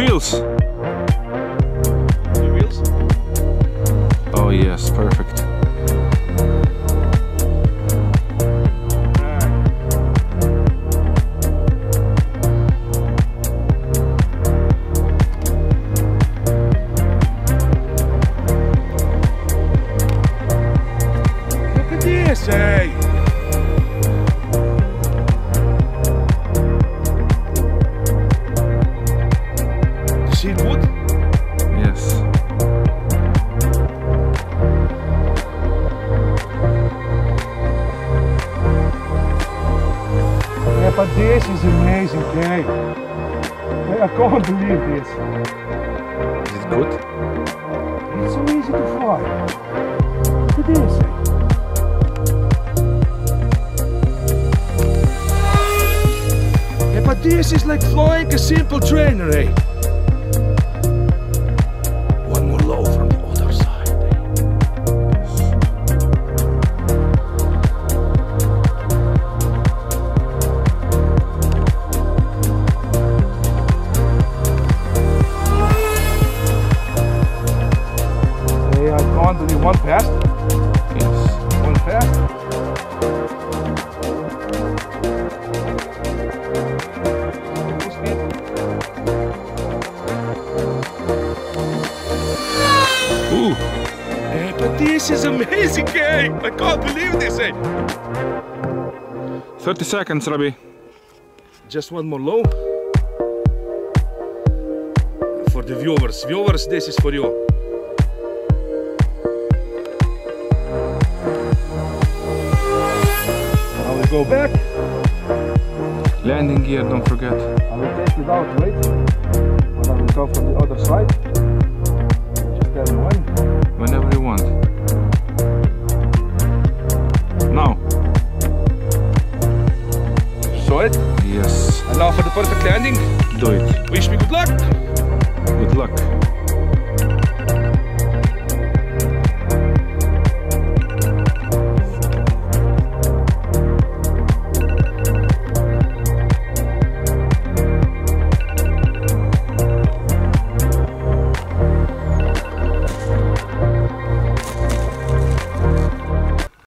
The wheels. Oh yes, perfect. Look at this, eh? Hey! You see the wood? Yes. Yeah, but this is amazing, okay? I can't believe this. Is it good? It's so easy to fly. Look at this. Yeah, but this is like flying a simple trainer, eh? I can't one pass. Yes. One pass. Ooh. But this is amazing, eh? I can't believe this, eh? 30 seconds, Robbie. Just one more low. For the viewers. Viewers, this is for you. Go back. Landing gear, don't forget. I will take it out, wait. And I will come from the other side. Just tell me when. Whenever you want. Now. Saw it. Yes. And now for the perfect landing. Do it. Wish me good luck. Good luck.